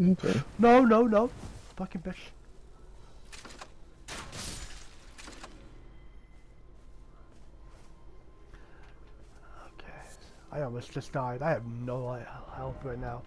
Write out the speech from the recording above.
Okay. No, no, no. Fucking bitch. Okay. I almost just died. I have no health right now.